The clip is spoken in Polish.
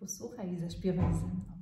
Posłuchaj i zaśpiewaj ze mną.